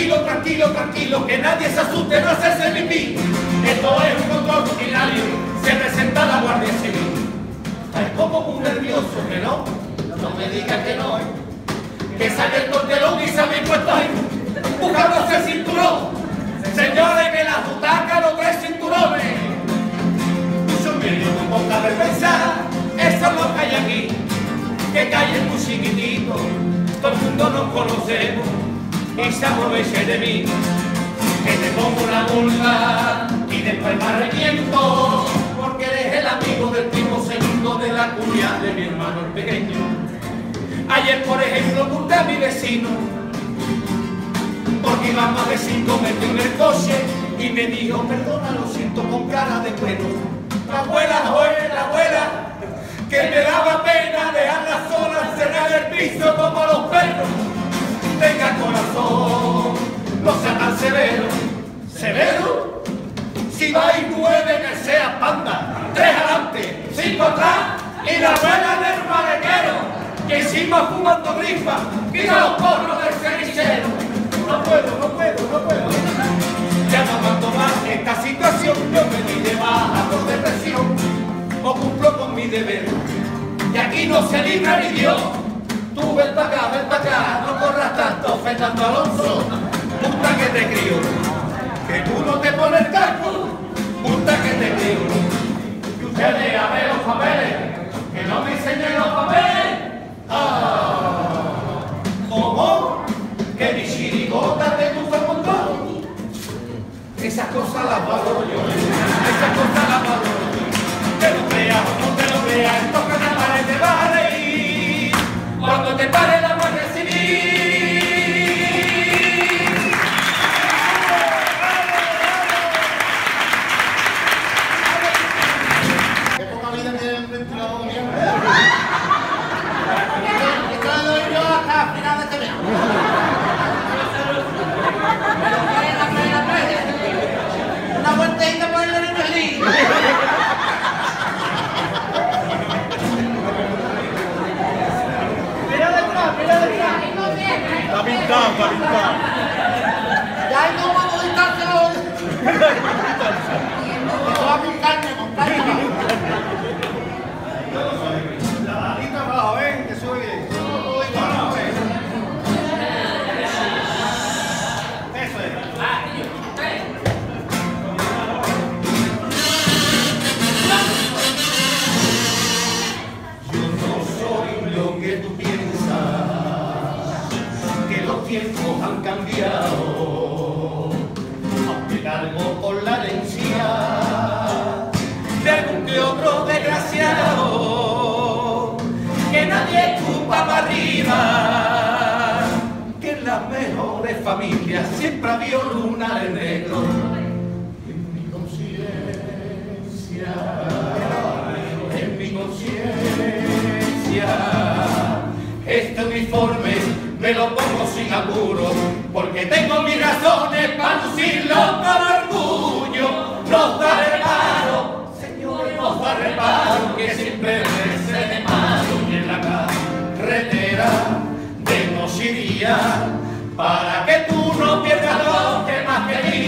Tranquilo, tranquilo, tranquilo, que nadie se asuste, no hacerse pipí. Esto es un control rutinario, se presenta la Guardia Civil. Es como muy nervioso, que no, no me diga que no, que sale el cortelón y se ha puesto ahí, buscándose el cinturón. Señores, que la butaca no trae cinturones. Mucho medio con poca vergüenza, eso es que hay aquí. Que calle muy chiquitito, todo el mundo nos conocemos y se aproveche de mí. Que te pongo una multa y después me arrepiento porque eres el amigo del primo segundo de la cuña de mi hermano el pequeño. Ayer, por ejemplo, junté a mi vecino porque íbamos de cinco metros en el coche y me dijo, perdona, lo siento con cara de bueno. La abuela, abuela, abuela, que me daba pena dejarla sola cerrar el piso como los perros. Tenga corazón, no sea tan severo. ¿Severo? Si vais nueve que sea panda, tres adelante, cinco atrás y la abuela del maletero, que encima fumando grifa, quita los porros del cenicero. No puedo, no puedo, no puedo. Ya no aguanto más esta situación, yo me di de baja por depresión, o cumplo con mi deber. Y aquí no se libra ni Dios. Tú ven para acá, ven para acá, no corras tanto, Fernando Alonso. Puta que te crío, que tú no te pones casco, puta que te crío. Y ustedes a ver los papeles, que no me enseñen los papeles. Ah. Que mi chirigota te gusta un montón. Esas cosas las valoro yo, esas cosas las valoro yo. Te lo creas o no te lo creas, te pare la football. Siempre había lunares negros. En mi conciencia en mi conciencia. Este uniforme me lo pongo sin apuro, porque tengo mis razones para lucirlo con orgullo. Nos da reparo, señores, nos da reparo, que siempre merece de malo y en la carretera de noche y día, para que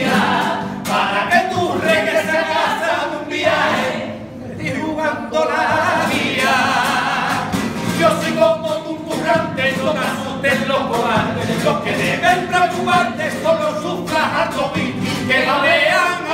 para que tú regreses a casa de un viaje y jugando la vida. Yo soy como tu currante, no te asustes los cobardes. Los que deben preocuparte son los sufrajados que la vean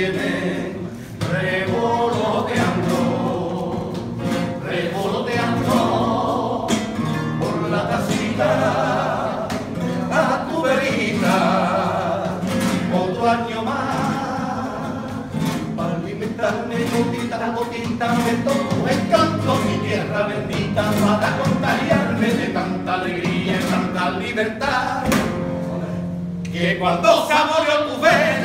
viene revoloteando, revoloteando por la casita a tu verita. Otro año más, para alimentarme gotita a gotita, me toco el canto, mi tierra bendita, para contagiarme de tanta alegría y tanta libertad. Que cuando se amor tu fe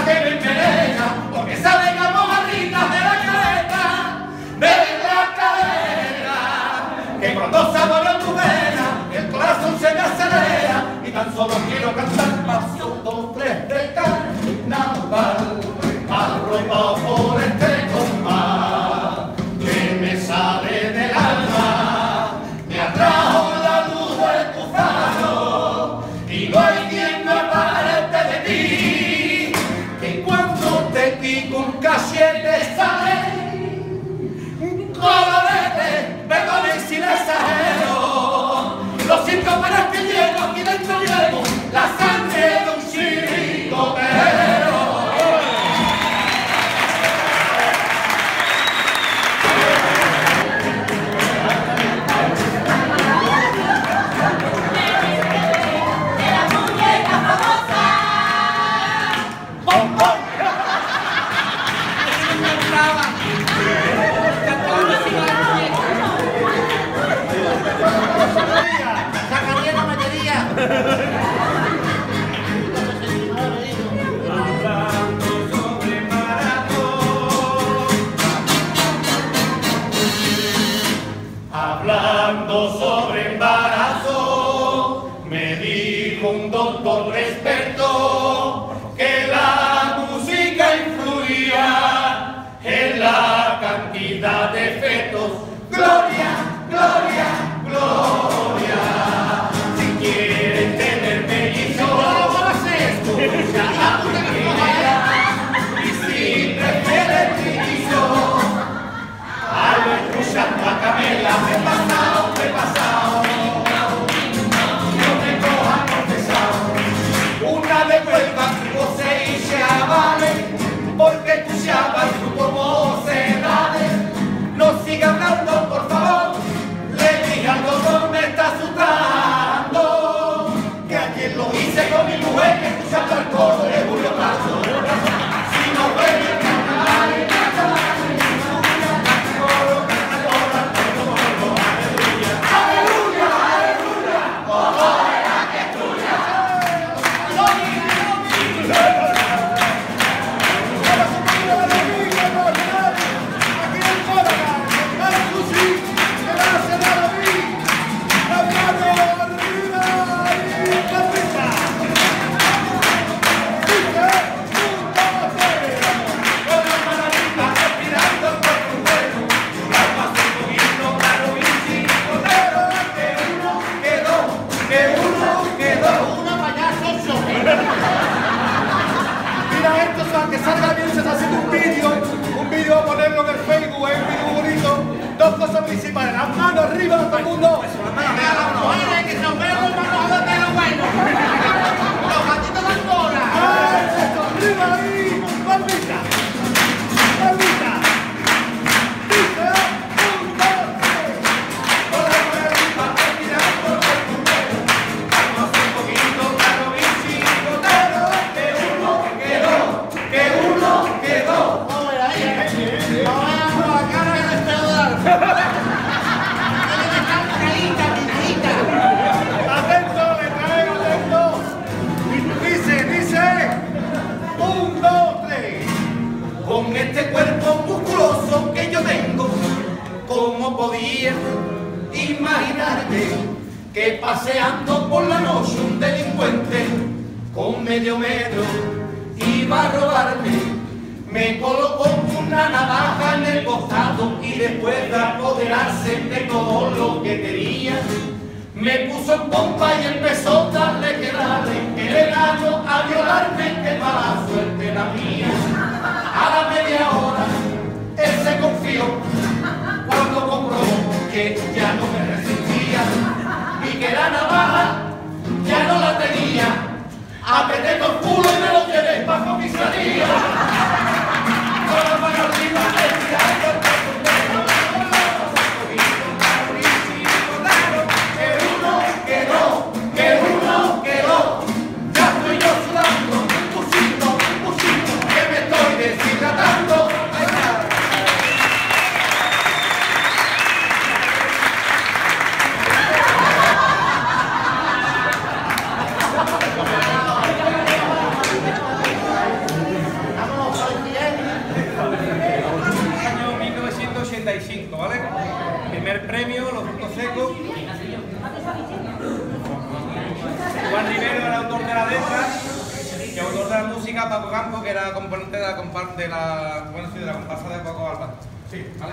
que me envenena, porque salen las mojarritas de la caleta, de la caleta, que cuando saboreo tu vena, el corazón se me acelera, y tan solo quiero cantar pasión, dos, tres, de carnaval, arroba, que paseando por la noche un delincuente con medio metro iba a robarme. Me colocó una navaja en el costado y después de apoderarse de todo lo que tenía, me puso en pompa y empezó a darle que darle, que le daño a violarme, que mala suerte la mía. A la media hora, él se confió cuando compró que ya no me recibió la navaja ya no la tenía. Apreté con culo y me lo llevé bajo mi salida. Con la la componente de la, comparsa de la, bueno, sí, de la comparsa de Paco Alba. Sí, ¿vale?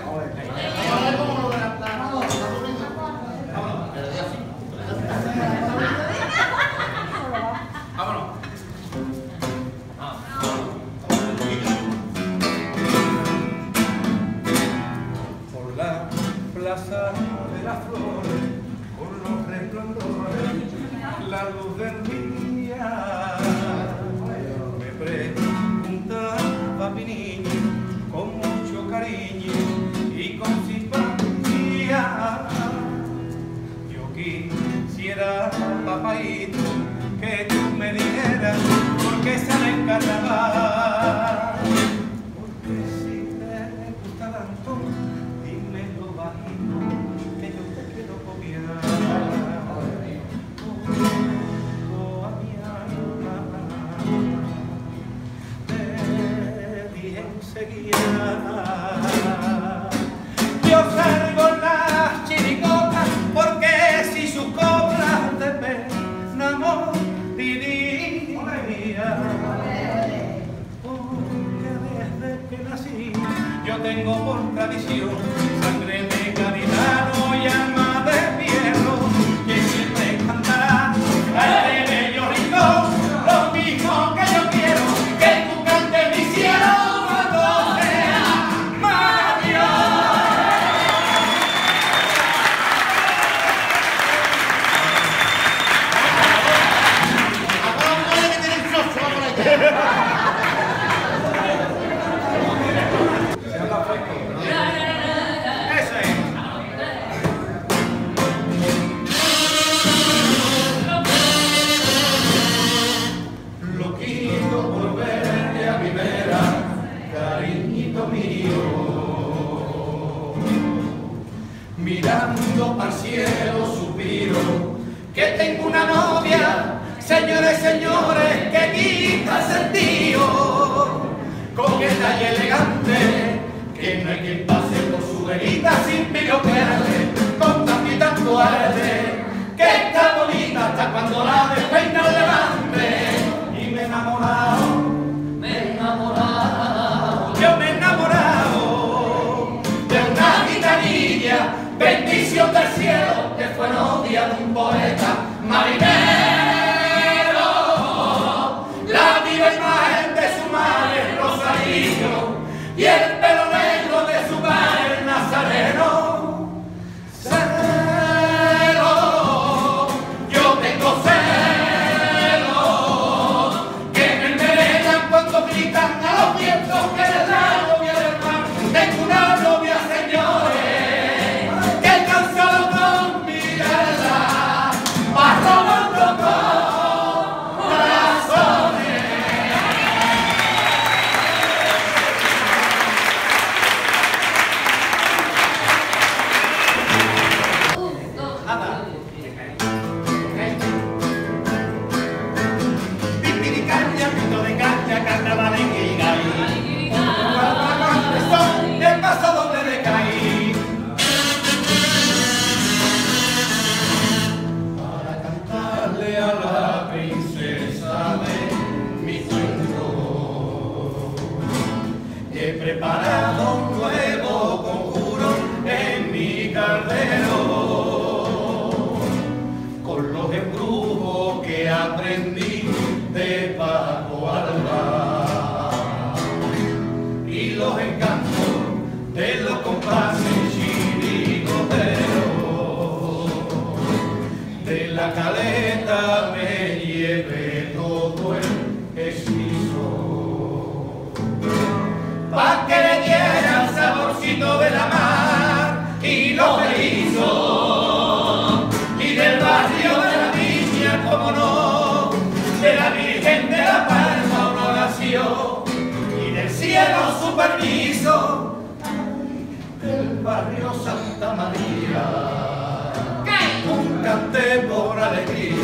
por alegría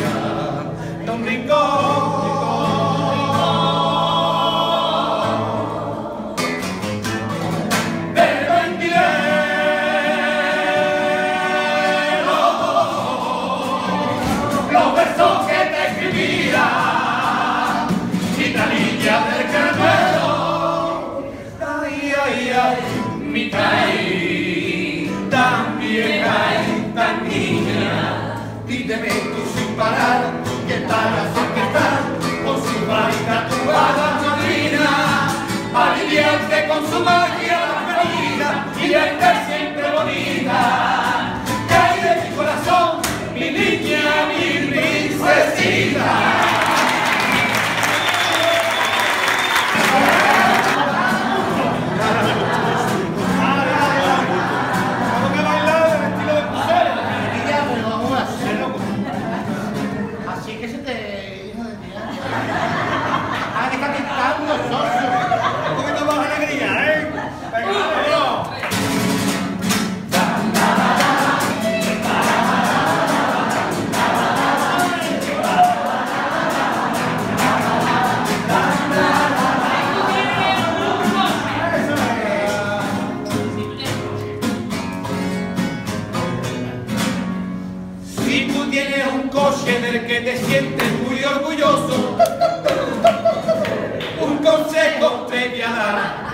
de un rincón. consuma a vida e a. tienes un coche del que te sientes muy orgulloso, un consejo te voy a dar.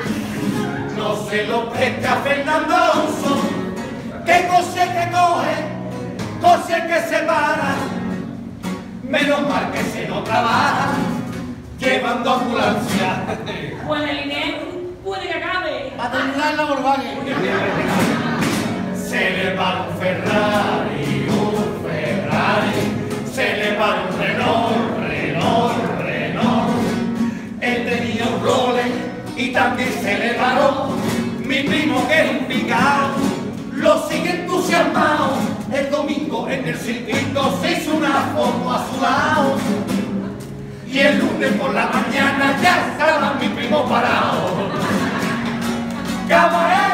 No se lo preste a Fernando Alonso, que coche que coge, coche que se para. Menos mal que se no trabaja, llevando ambulancia. El puede que acabe. A terminar la Volkswagen. se le va un Ferrari se le va un Renault, Renault, Renault. Él tenía un Rolex y también se le paró. Mi primo que era un picado, lo sigue entusiasmado. El domingo en el circuito se hizo una foto a su lado. Y el lunes por la mañana ya estaba mi primo parado. Caballero.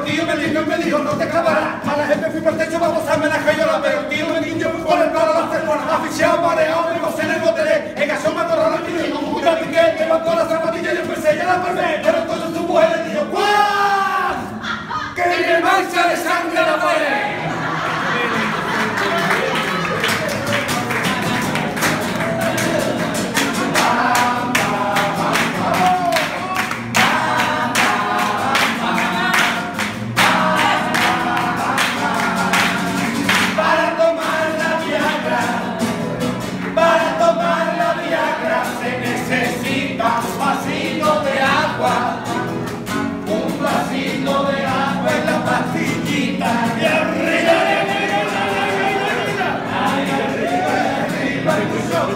el tío me dijo me dijo, no te acabará. A la gente fui por el techo, vamos a la cayola, pero el tío me dijo, yo por el palo, las termonas, aficionado, mareado, me gocé en el botelé, en acción me atorró la vida, yo piqué, levantó la zapatilla, yo pensé, ya la palmé, pero entonces su mujer le dijo, ¡guau! ¡Que me mancha de sangre la pared!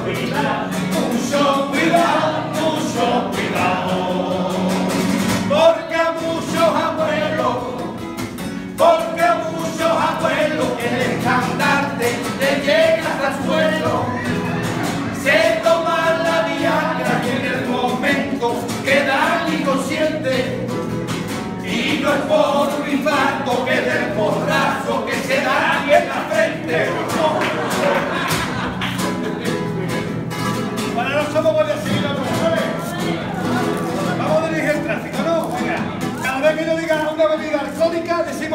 cuidado, mucho cuidado, mucho cuidado. Porque a muchos abuelos, porque a muchos abuelos, el estandarte le llega hasta suelo. Se toma la viagra y en el momento quedan inconscientes. Y no es por un infarto que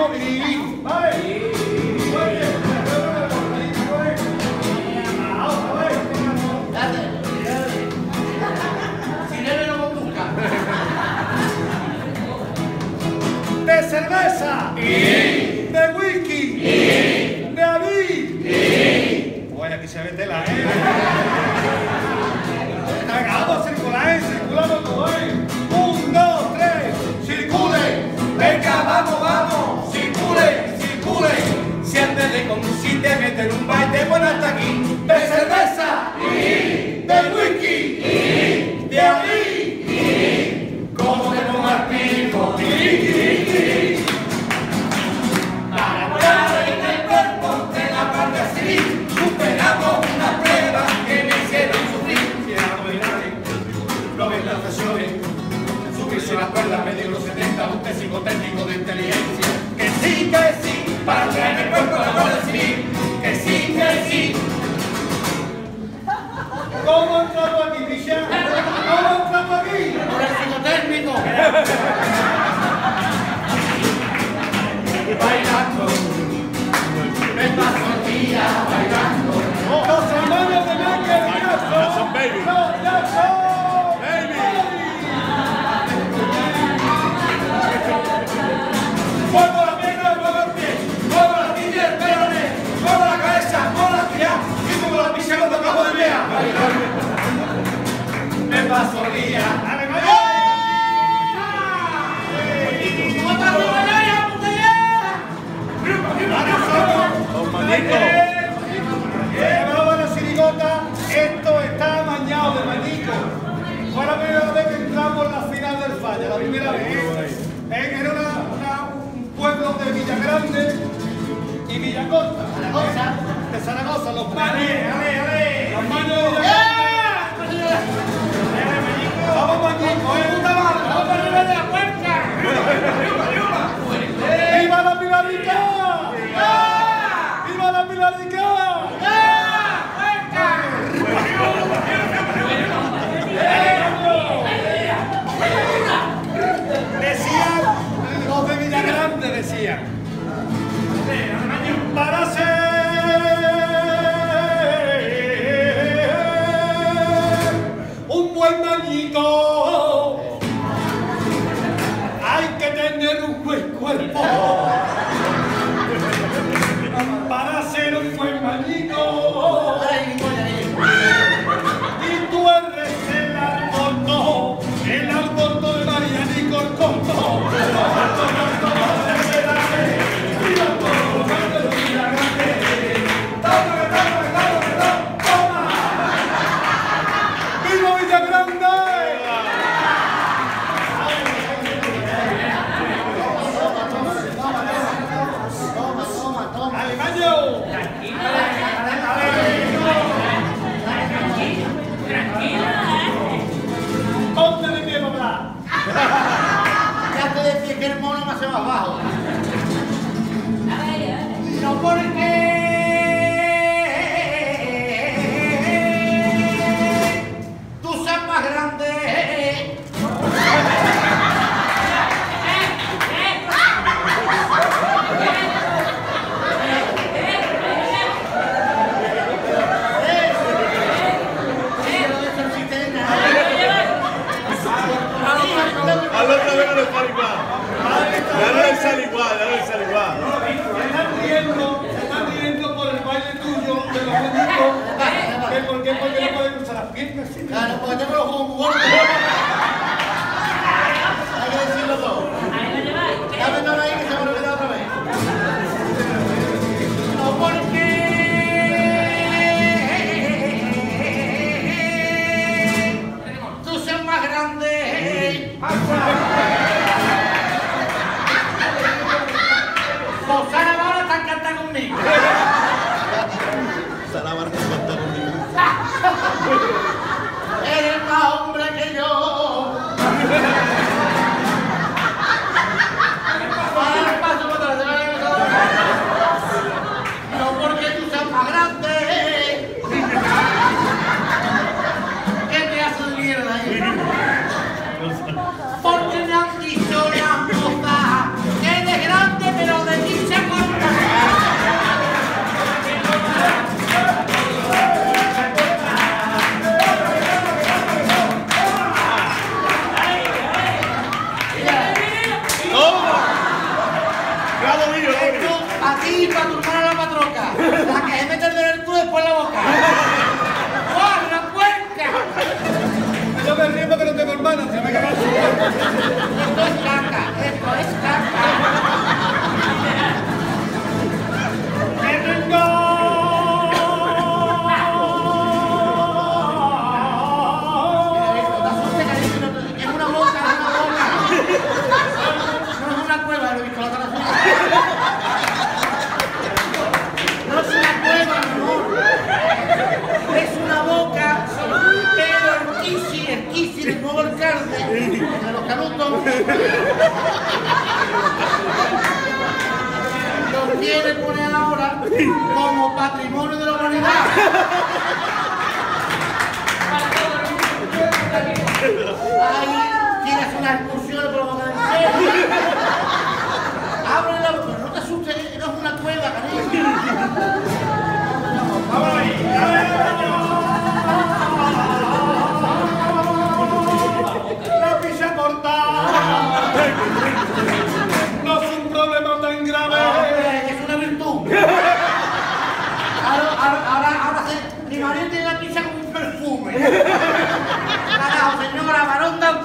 ¿Vale? De cerveza. De whisky. De aquí se ve tela, ¿eh? Vamos a circular, ¿eh? circulamos todos. ¿eh? Siéntete como si te meten un baile, bueno hasta aquí. ¿Cómo entramos aquí, Misha? ¿Cómo entramos aquí? Por el psicotécnico. bailando, estas tortillas bailando. Los hermanos de Michael Jackson. Son baby. Lo quiere poner ahora como patrimonio de la humanidad. Ahí quiere hacer unas excursiones por los Abre la boca, no te asustes, no es una cueva, cariño. No es un problema tan grave. Es una virtud. Ahora, ahora, ahora, ahora se, mi marido tiene la pizza como un perfume. Carajo, señora, varón tan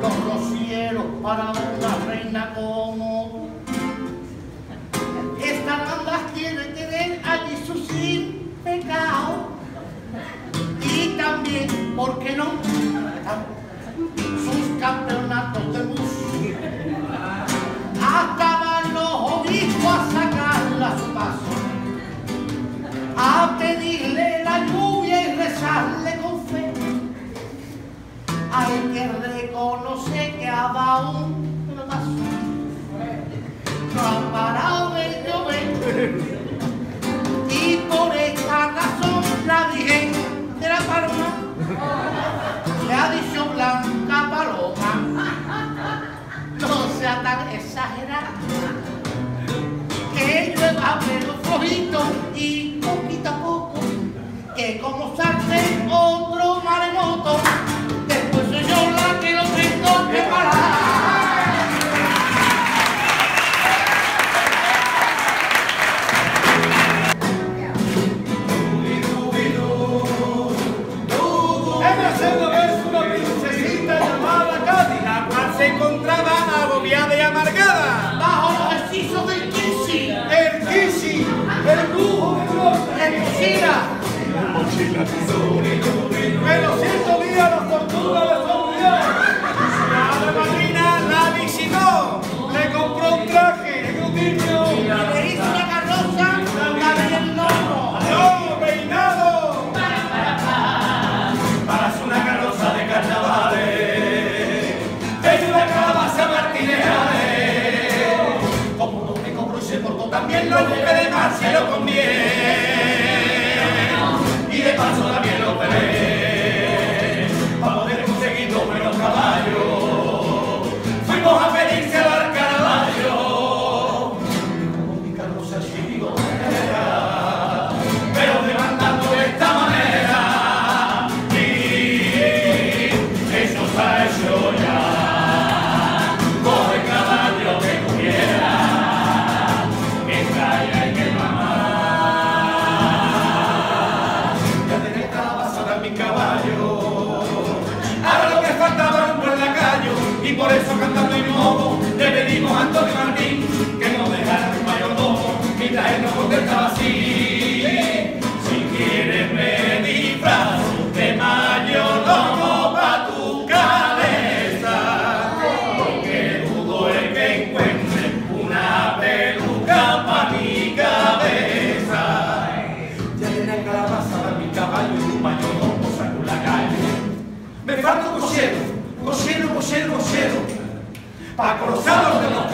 los rocieros para una reina como esta banda quiere tener allí su sin pecado. Y también, ¿por qué no? sus campeonatos de música. Hasta van los obispos a sacarla a su paso a pedirle la lluvia y rezarle con fe. Hay que solo sé que habrá un no ha parado de llover. Y por esta razón la Virgen de la Paloma le ha dicho Blanca Paloma. No sea tan exagerada. Que llueva pero flojito y poquito a poco que como salte otro maremoto dónde parar. Emerson es una princesita llamada Cádiz, la cual encontraba agobiada y amargada. Bajo los del El el de el Mochila. Mochila. Pero cierto día para cruzados de los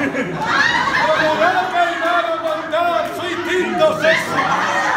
Como no peinado con su instinto sexual.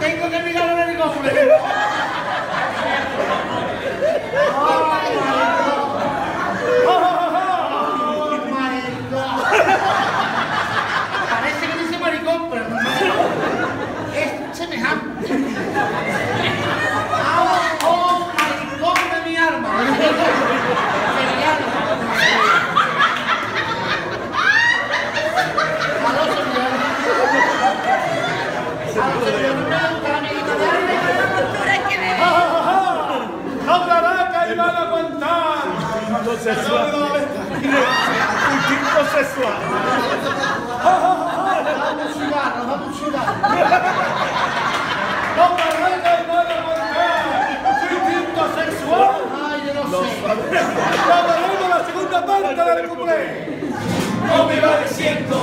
Tengo que mirar el micrófono. sexual. Cultivo sexual. Dame un cigarro, dame un cigarro. No sexual. Ay, yo no sé. La segunda parte del cumple. No me va diciendo,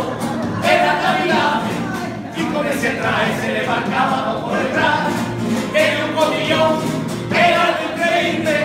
en la Navidad y con ese traje se le marcaba por detrás. Era un cotillón, era de increíble.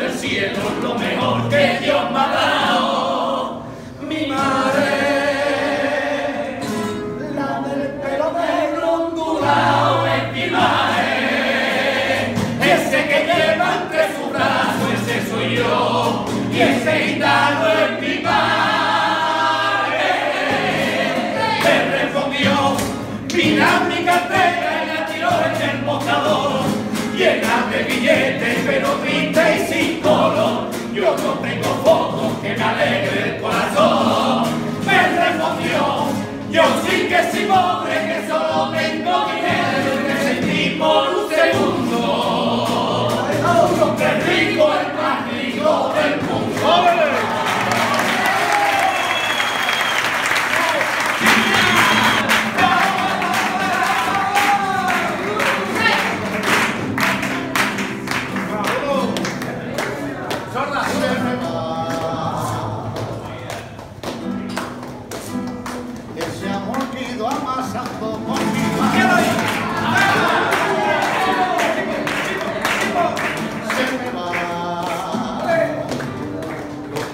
del cielo, lo mejor que Dios me ha dado. alegre el corazón me respondió, yo sí que soy pobre, que solo tengo dinero, que sentí por un segundo, el hombre rico, el más rico del mundo.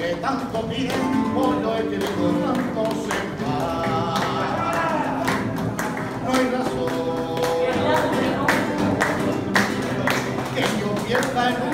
que tanto piden por lo que tanto se. No hay razón que yo pierda en